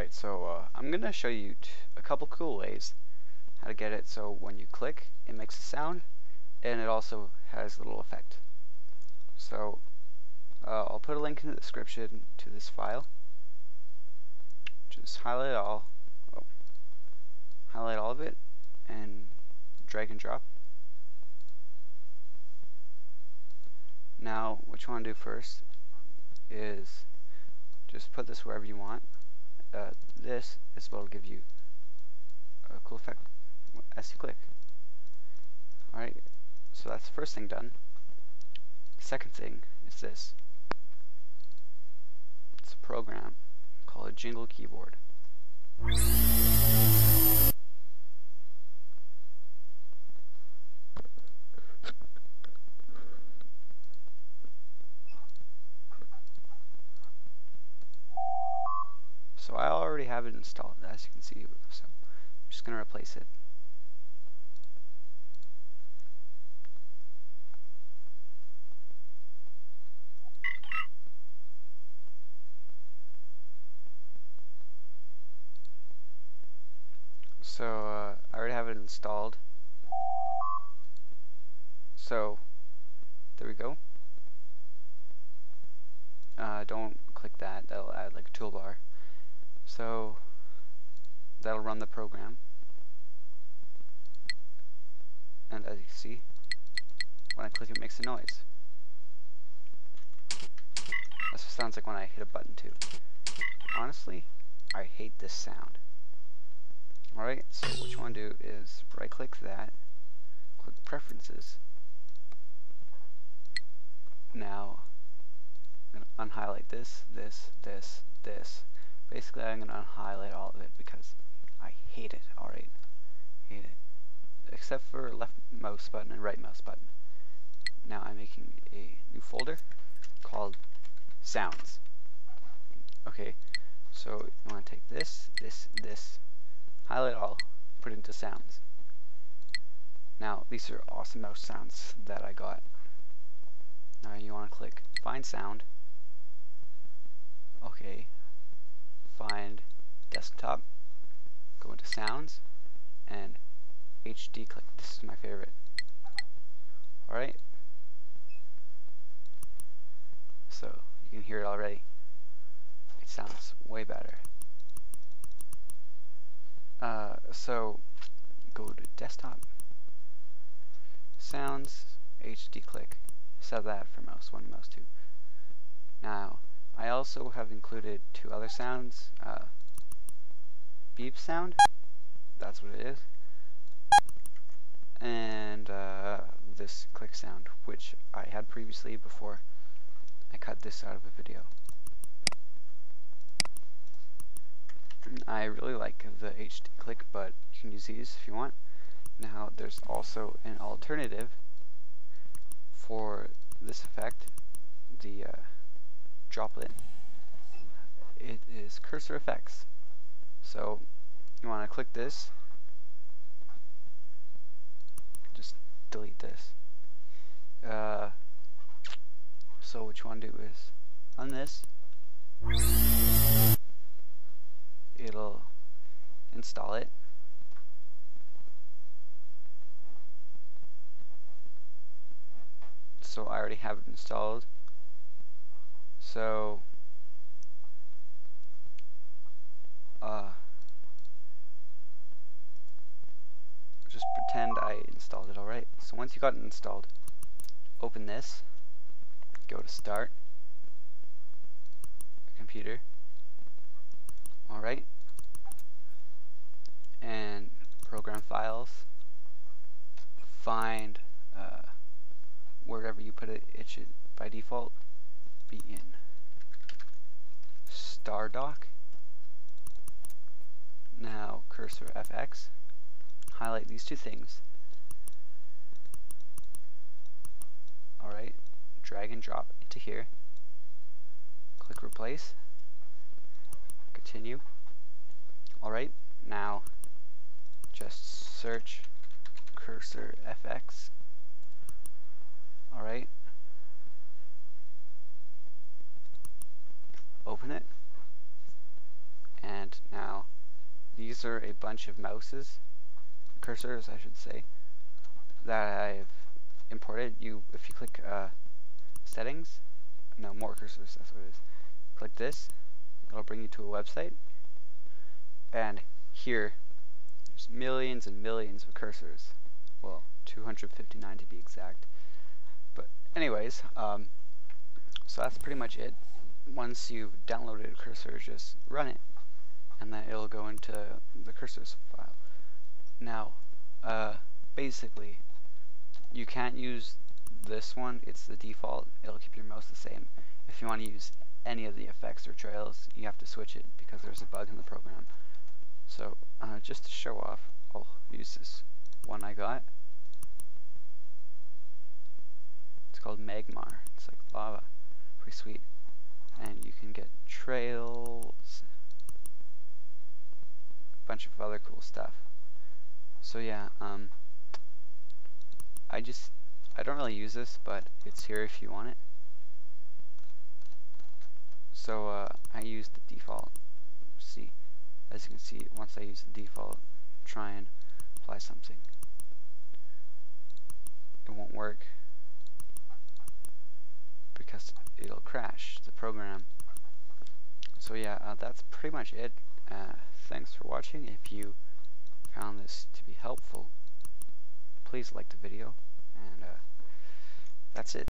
Alright, so uh, I'm going to show you a couple cool ways how to get it so when you click it makes a sound and it also has a little effect. So uh, I'll put a link in the description to this file. Just highlight all, oh, highlight all of it and drag and drop. Now what you want to do first is just put this wherever you want. Uh, this is what will give you a cool effect as you click. Alright, so that's the first thing done. Second thing is this. It's a program called a Jingle Keyboard. So I already have it installed as you can see, so I'm just going to replace it. So uh, I already have it installed. So there we go. Uh, don't click that, that'll add like a toolbar. So that'll run the program. And as you can see, when I click it makes a noise. That's what sounds like when I hit a button too. Honestly, I hate this sound. Alright, so what you want to do is right click that, click preferences. Now, I'm going to unhighlight this, this, this, this. Basically, I'm going to highlight all of it because I hate it, alright? Hate it. Except for left mouse button and right mouse button. Now I'm making a new folder called sounds. Okay, so you want to take this, this, this, highlight all, put into sounds. Now, these are awesome mouse sounds that I got. Now you want to click find sound. Okay. Desktop. Go into sounds and HD click. This is my favorite. Alright. So you can hear it already. It sounds way better. Uh, so go to desktop, sounds, HD click, set that for mouse 1 mouse 2. Now, I also have included two other sounds, uh, beep sound, that's what it is, and uh, this click sound, which I had previously before I cut this out of a video. I really like the HD click, but you can use these if you want. Now, there's also an alternative for this effect, the uh, droplet. It is cursor effects. So, you want to click this, just delete this. Uh, so what you want to do is, on this, it'll install it. So I already have it installed. So uh, just pretend I installed it alright. So once you got it installed, open this, go to start, computer, alright and program files find uh, wherever you put it it should by default be in. StarDock now cursor FX highlight these two things alright drag and drop into here click replace continue. Alright, now just search cursor FX. Alright. Open it. and now these are a bunch of mouses, cursors I should say, that I've imported. You, if you click uh, settings, no more cursors, that's what it is. Click this, it'll bring you to a website, and here there's millions and millions of cursors. Well, 259 to be exact. But anyways, um, so that's pretty much it. Once you've downloaded a cursor, just run it, and then it'll go into the cursors file. Now, uh, basically, you can't use this one, it's the default, it'll keep your mouse the same. If you want to use any of the effects or trails, you have to switch it because there's a bug in the program. So, uh, just to show off, I'll use this one I got. It's called Magmar. It's like lava. Pretty sweet. And you can get trails, a bunch of other cool stuff. So yeah, um, I just, I don't really use this, but it's here if you want it. So uh, I use the default. See, as you can see, once I use the default, try and apply something. It won't work because it'll crash the program. So yeah, uh, that's pretty much it. Uh, thanks for watching. If you found this to be helpful, please like the video, and uh, that's it.